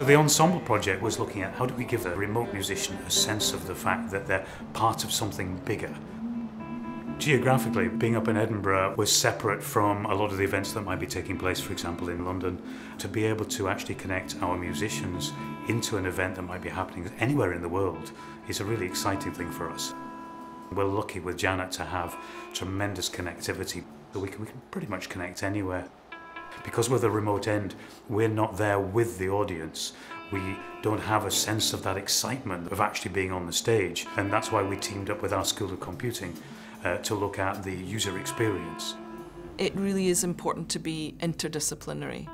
The ensemble project was looking at how do we give a remote musician a sense of the fact that they're part of something bigger. Geographically, being up in Edinburgh was separate from a lot of the events that might be taking place, for example, in London. To be able to actually connect our musicians into an event that might be happening anywhere in the world is a really exciting thing for us. We're lucky with Janet to have tremendous connectivity, so we can, we can pretty much connect anywhere. Because we're the remote end, we're not there with the audience. We don't have a sense of that excitement of actually being on the stage, and that's why we teamed up with our School of Computing uh, to look at the user experience. It really is important to be interdisciplinary.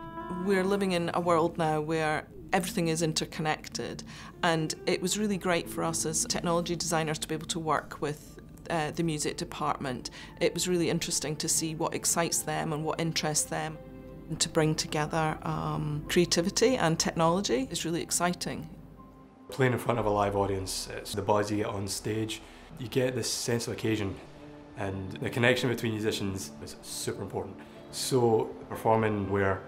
We're living in a world now where everything is interconnected, and it was really great for us as technology designers to be able to work with uh, the music department. It was really interesting to see what excites them and what interests them. To bring together um, creativity and technology is really exciting. Playing in front of a live audience, it's the buzz you get on stage. You get this sense of occasion and the connection between musicians is super important. So performing where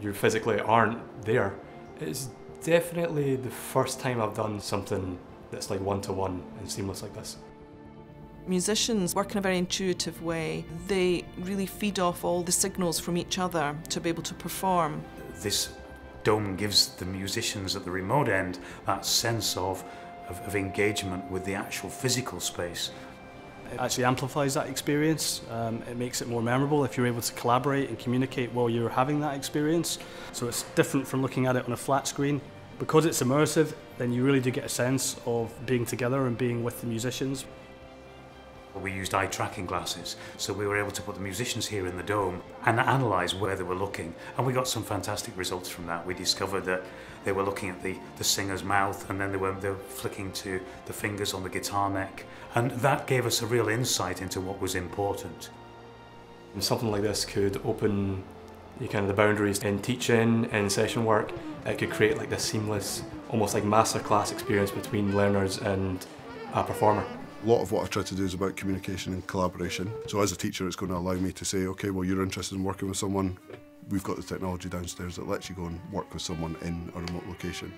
you physically aren't there is definitely the first time I've done something that's like one-to-one -one and seamless like this. Musicians work in a very intuitive way. They really feed off all the signals from each other to be able to perform. This dome gives the musicians at the remote end that sense of, of, of engagement with the actual physical space. It actually amplifies that experience. Um, it makes it more memorable if you're able to collaborate and communicate while you're having that experience. So it's different from looking at it on a flat screen. Because it's immersive, then you really do get a sense of being together and being with the musicians. We used eye tracking glasses, so we were able to put the musicians here in the dome and analyse where they were looking. And we got some fantastic results from that. We discovered that they were looking at the, the singer's mouth and then they were, they were flicking to the fingers on the guitar neck. And that gave us a real insight into what was important. And something like this could open the kind of the boundaries in teaching and session work. It could create like this seamless, almost like masterclass experience between learners and a performer. A lot of what I try to do is about communication and collaboration. So as a teacher, it's going to allow me to say, okay, well, you're interested in working with someone. We've got the technology downstairs that lets you go and work with someone in a remote location.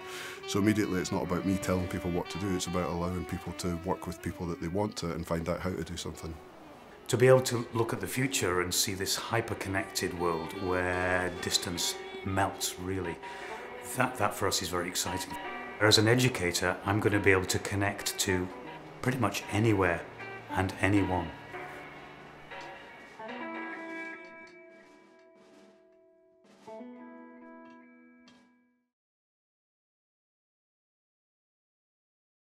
So immediately it's not about me telling people what to do, it's about allowing people to work with people that they want to and find out how to do something. To be able to look at the future and see this hyper-connected world where distance melts, really, that, that for us is very exciting. As an educator, I'm going to be able to connect to pretty much anywhere and anyone.